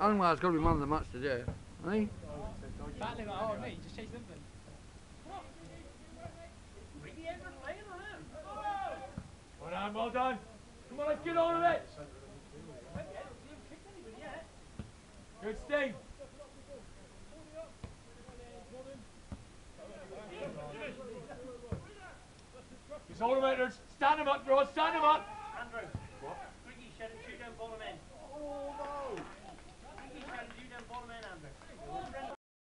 Allenwire's got to be man of the match today. Eh? Battling. Well done, well done. Come on, let's get on with it. Good, Steve. He's all about it. Stand him up, bro. Stand him up. Andrew. What? Ricky said it shoot down, ball him in.